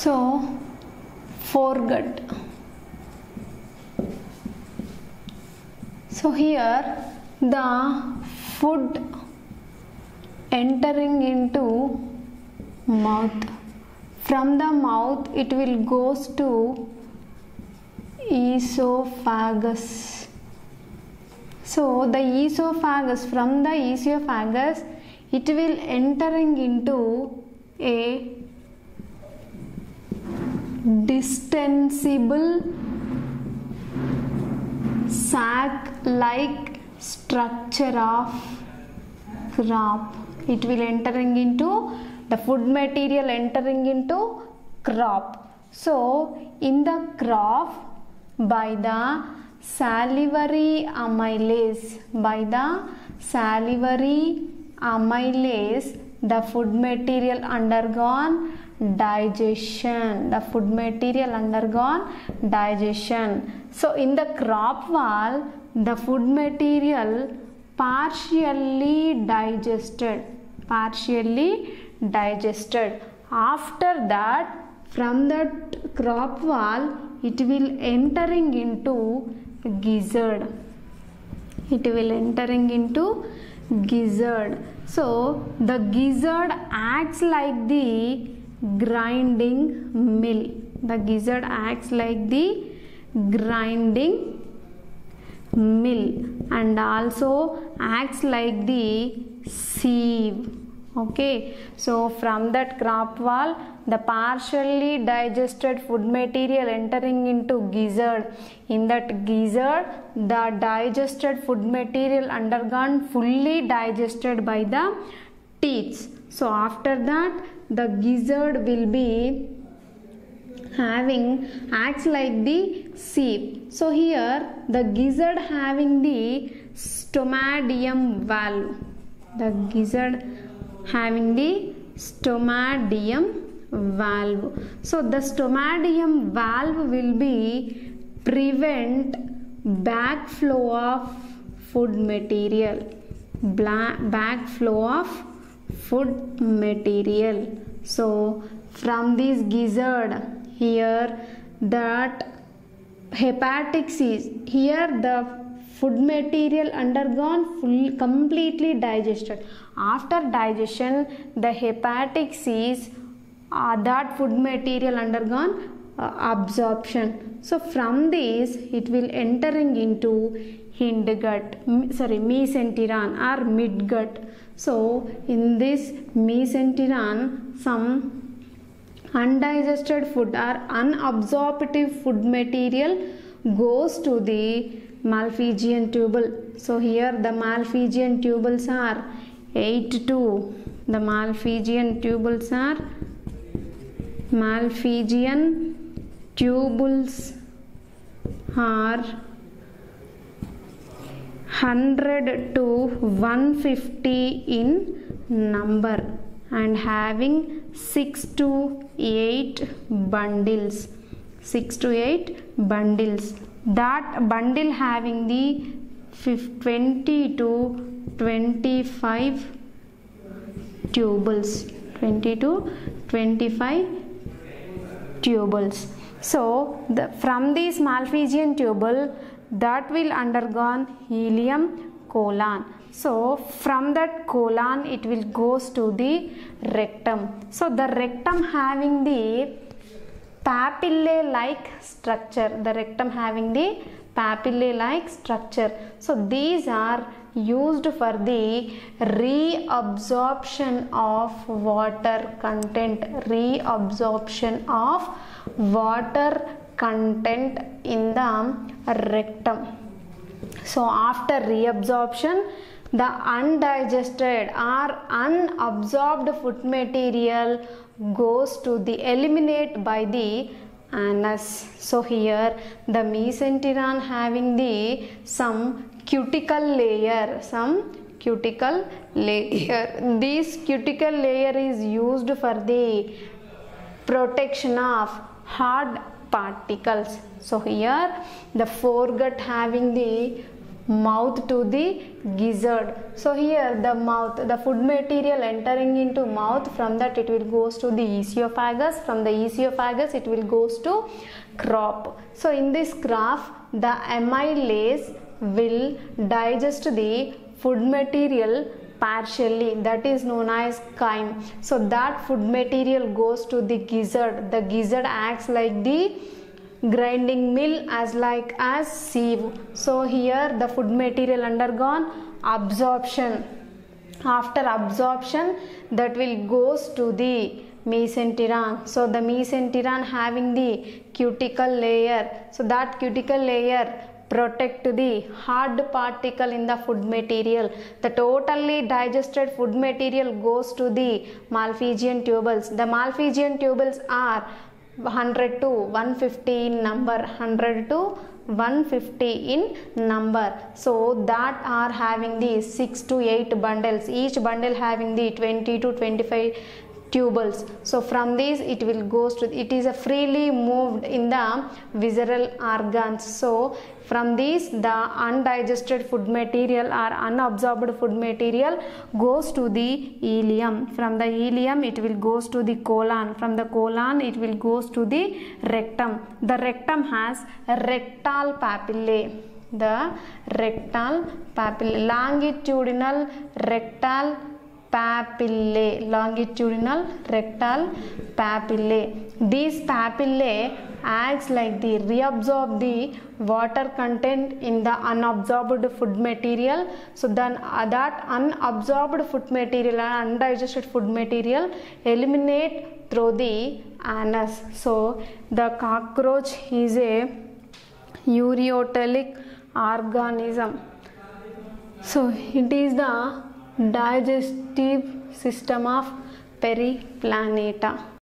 So, foregut. So, here the food entering into mouth. From the mouth, it will goes to esophagus. So, the esophagus, from the esophagus, it will entering into a distensible sac like structure of crop. It will entering into the food material entering into crop. So in the crop by the salivary amylase by the salivary amylase the food material undergone digestion. The food material undergone digestion. So in the crop wall the food material partially digested. Partially digested. After that from that crop wall it will entering into gizzard. It will entering into gizzard. So the gizzard acts like the grinding mill. The gizzard acts like the grinding mill and also acts like the sieve. Okay? So from that crop wall the partially digested food material entering into gizzard. In that gizzard the digested food material undergone fully digested by the teeth so after that the gizzard will be having acts like the sieve so here the gizzard having the stomatium valve. The gizzard having the stomatium valve. So the stomatium valve will be prevent backflow of food material. Backflow of food material. So from this gizzard here that hepatic is here the food material undergone full completely digested. After digestion the hepatic is uh, that food material undergone uh, absorption. So from this it will entering into hindgut m- sorry mesenteron or midgut so in this mesenteron some undigested food or unabsorbed food material goes to the Malpighian tubule so here the Malpighian tubules are 8 2 the Malpighian tubules are Malpighian tubules are 100 to 150 in number and having 6 to 8 bundles. 6 to 8 bundles. That bundle having the 20 to 25 tubules. 20 to 25 tubules. So the, from this Malpighian tubule that will undergone ileum colon. So from that colon it will goes to the rectum. So the rectum having the papillae like structure the rectum having the papillae like structure. So these are used for the reabsorption of water content reabsorption of water content in the rectum. So after reabsorption the undigested or unabsorbed food material goes to the eliminate by the anus. So here the mesenteron having the some cuticle layer some cuticle layer. This cuticle layer is used for the protection of hard particles. So here the foregut having the mouth to the gizzard. So here the mouth the food material entering into mouth from that it will goes to the esophagus. From the esophagus it will goes to crop. So in this crop the amylase will digest the food material partially. That is known as chyme so that food material goes to the gizzard. The gizzard acts like the grinding mill as like as sieve. So here the food material undergone absorption. After absorption that will goes to the mesenteron so the mesenteron having the cuticle layer. So that cuticle layer protect the hard particle in the food material. The totally digested food material goes to the Malpighian tubules. The Malpighian tubules are 100 to 150 in number 100 to 150 in number. So that are having the 6 to 8 bundles. Each bundle having the 20 to 25 tubules. So from these it will goes to it is a freely moved in the visceral organs. So from these the undigested food material or unabsorbed food material goes to the ileum. From the ileum it will goes to the colon. From the colon it will goes to the rectum. The rectum has rectal papillae. The rectal papillae longitudinal rectal papillae longitudinal rectal papillae these papillae acts like the reabsorb the water content in the unabsorbed food material. So then uh, that unabsorbed food material and undigested food material eliminate through the anus. So the cockroach is a ureotelic organism. So it is the digestive system of Periplaneta